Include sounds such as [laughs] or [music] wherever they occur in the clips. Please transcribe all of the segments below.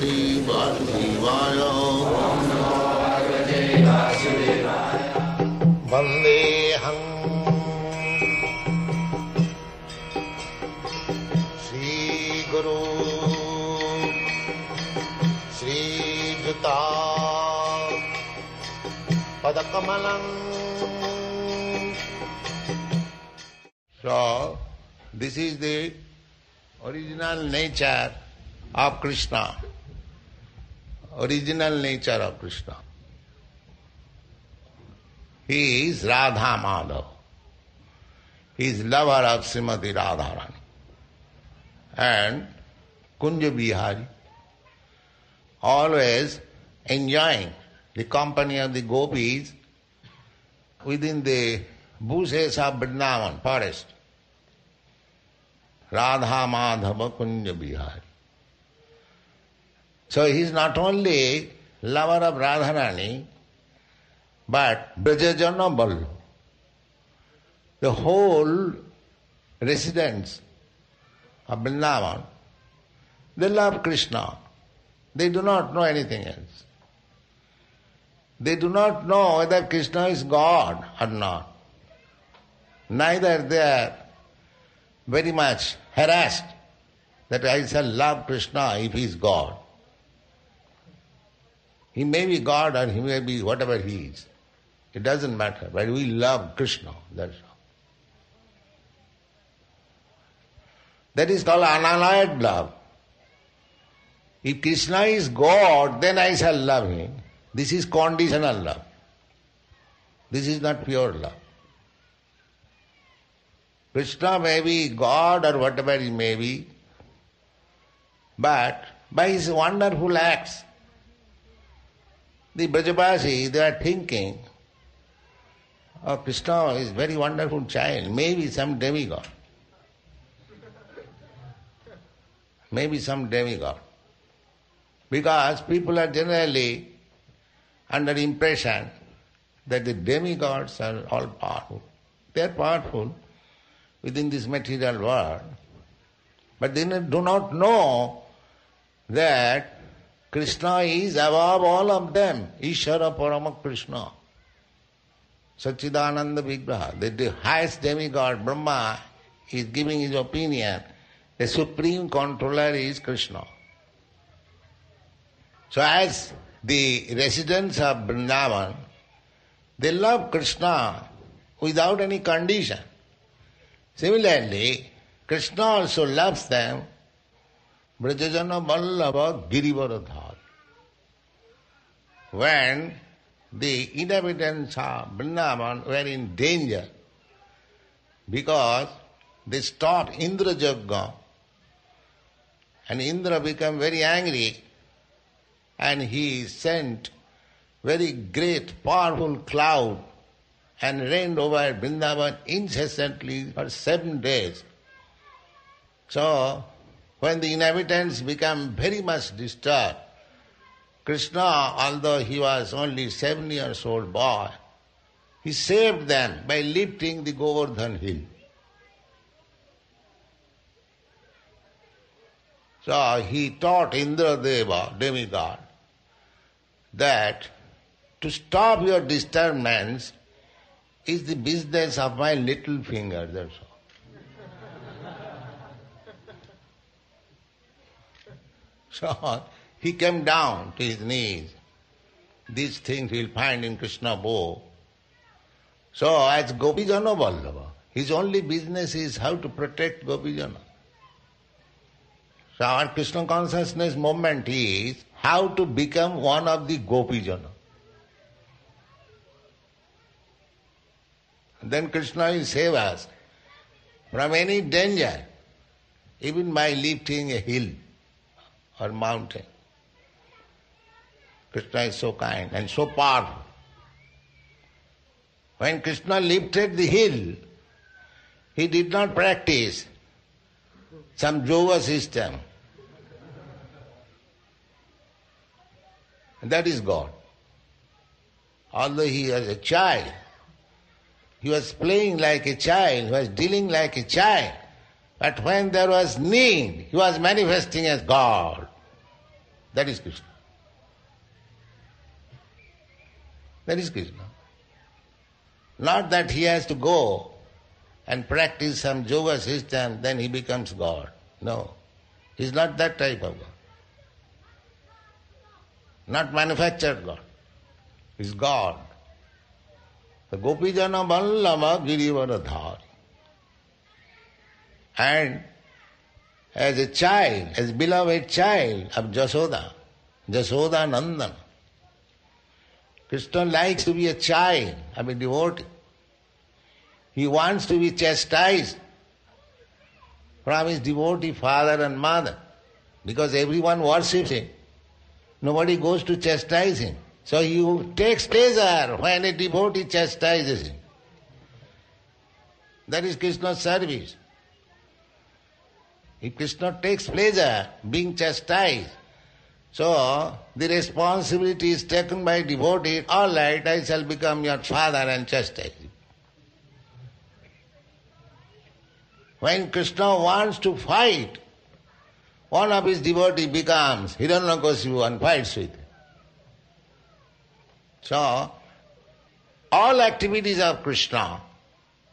Bhagavate Vasudevaya Vandeham Sri Guru Sri Juta Padakamalam So, this is the original nature of Krishna. Original nature of Krishna. He is Radha Madhav. He is lover of Srimati Radharani. And Kunja Bihari. Always enjoying the company of the gopis within the bushes of Vrindavan forest. Radha Madhava Kunja Bihari. So he is not only lover of Radharani, but Brajajana Vallabha. The whole residents of Vrindavan, they love Krishna. They do not know anything else. They do not know whether Krishna is God or not. Neither they are very much harassed that I shall love Krishna if he is God. He may be God or he may be whatever he is. It doesn't matter, but we love Krishna, that's all. That is called unalloyed love. If Krishna is God, then I shall love him. This is conditional love. This is not pure love. Krishna may be God or whatever he may be, but by his wonderful acts, the Brajabasi, they are thinking, oh, Krishna is very wonderful child, maybe some demigod. Maybe some demigod. Because people are generally under impression that the demigods are all powerful. They are powerful within this material world, but they do not know that Krishna is above all of them, Ishara Parama Krishna. Sachidananda Vigraha, the, the highest demigod, Brahma, is giving his opinion. The supreme controller is Krishna. So as the residents of Vrindavan, they love Krishna without any condition. Similarly, Krishna also loves them. Brajajana Vallabha Girivaradhar. When the inhabitants of Vrindavan were in danger because they stopped Indra yajna and Indra became very angry and he sent very great powerful cloud and rained over Vrindavan incessantly for seven days. So, when the inhabitants became very much disturbed, Krishna, although he was only seven years old boy, he saved them by lifting the Govardhan hill. So he taught Indradeva, demigod, that to stop your disturbance is the business of my little finger, that's all. [laughs] So he came down to his knees. These things we'll find in Krishna Book. So as Gopijana Vallabha, his only business is how to protect Gopijana. So our Krishna consciousness movement is how to become one of the Gopijana. Then Krishna will save us from any danger, even by lifting a hill or mountain. Krishna is so kind and so powerful. When Krishna lifted the hill, he did not practice some yoga system. That is God. Although he was a child, he was playing like a child, he was dealing like a child. But when there was need, he was manifesting as God. That is Krishna. That is Krishna. Not that he has to go and practice some yoga system, then he becomes God. No. He's not that type of God. Not manufactured God. He's God. The Gopijana Vallabha Girivara And as a child, as beloved child of Jasoda, Jasoda Nandan, Krishna likes to be a child I mean devotee. He wants to be chastised from his devotee father and mother because everyone worships him. Nobody goes to chastise him. So he takes pleasure when a devotee chastises him. That is Krishna's service. If Krishna takes pleasure being chastised, so the responsibility is taken by devotee, all right, I shall become your father and chastise you. When Krishna wants to fight, one of his devotee becomes Hiranyakasipu and fights with him. So, all activities of Krishna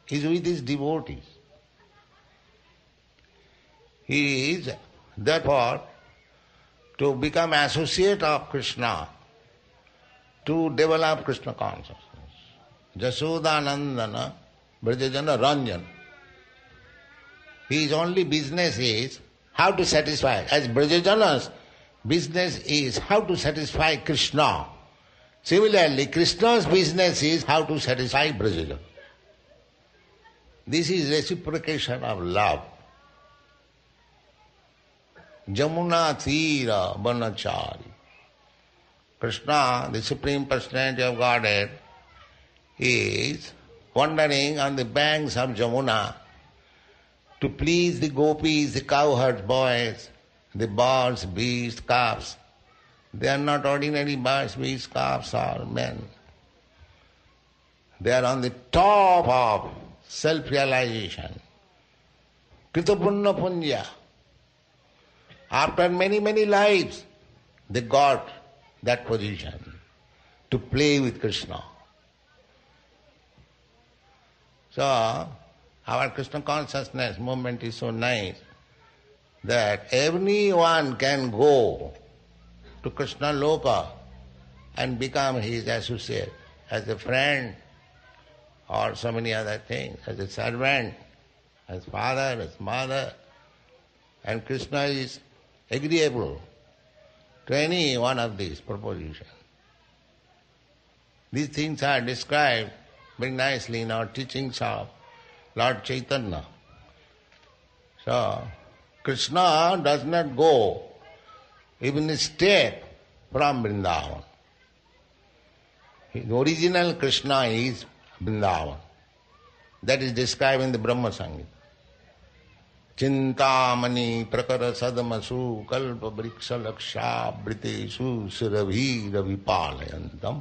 is with his devotees. He is, therefore, to become associate of Krishna, to develop Krishna consciousness. Jasodanandana, Brajajana Ranjan. His only business is how to satisfy. As Brajajana's business is how to satisfy Krishna. Similarly, Krishna's business is how to satisfy Brajajana. This is reciprocation of love. Jamuna Tira Banachari. Krishna, the Supreme Personality of Godhead, is wandering on the banks of Jamuna to please the gopis, the cowherds boys, the birds, beasts, calves. They are not ordinary birds, beasts, calves, or men. They are on the top of self-realization. Kritapunna punya. After many, many lives, they got that position to play with Krishna. So, our Krishna consciousness movement is so nice that everyone can go to Krishna Loka and become his associate as a friend or so many other things, as a servant, as father, as mother. And Krishna is agreeable to any one of these propositions. These things are described very nicely in our teachings of Lord Chaitanya. So, Krishna does not go even a step from Vrindavan. The original Krishna is Vrindavan. That is described in the Brahma Samhita. चिंतामणि प्रकर सदमसु कल्प वृक्ष लक्षावृतेषु सुरभीरविपालयन्तम्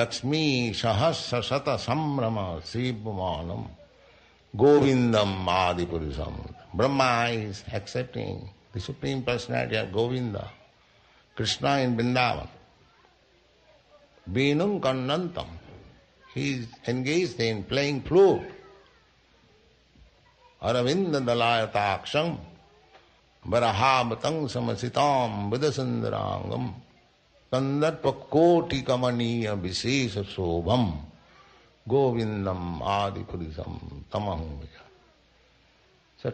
लक्ष्मी सहस्र शत संभ्रम शिवमानम गोविंदम आदि पुरुषम Brahma is accepting the supreme personality of Govind Krishna in Vrindavan Venum Kannantam. He is engaged in playing flute. Arvind दलायताक्षम बरहाबतं समसिताम बुधसुंदरांगम कंदर्प कोटि कमनीय विशेष शोभम गोविंदम आदि पुरुषम तमहं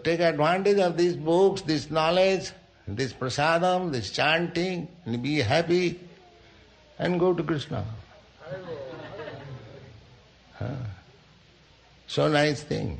take advantage of these books, this knowledge, this prasadam, this chanting, and be happy and go to Krishna. Huh? So nice thing.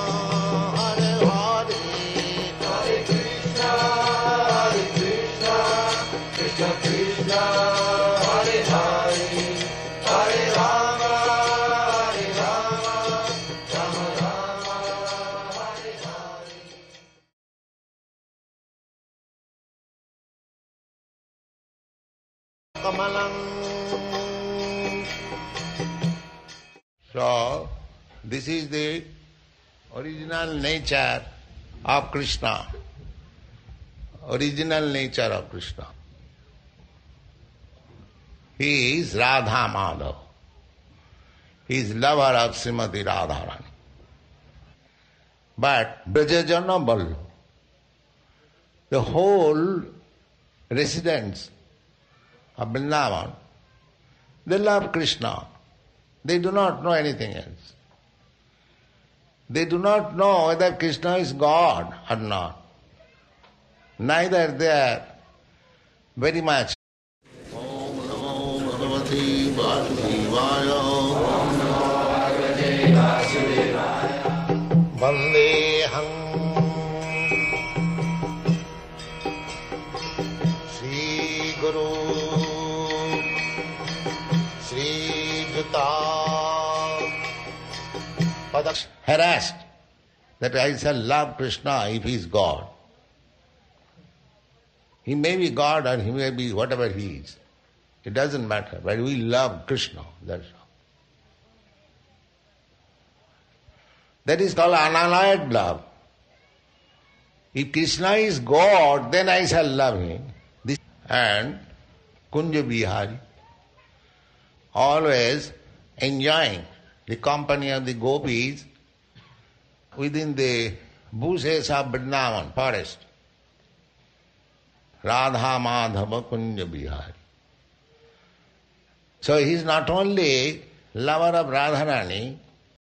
Kamalam. So, this is the original nature of Krishna. Original nature of Krishna. He is Radha Madhav. He is lover of Srimati Radharani. But Brajajana Ballu, the whole residents of Vrindavan, they love Krishna. They do not know anything else. They do not know whether Krishna is God or not. Neither they are very much. Padak harassed that I shall love Krishna if he is God. He may be God or he may be whatever he is. It doesn't matter, but we love Krishna, that's all. That is called unalloyed love. If Krishna is God, then I shall love him. This and Kunja Bihari, always enjoying the company of the gopis within the bushes of Vrindavan forest. Radha Madhava Kunja Bihari. So he is not only lover of Radharani,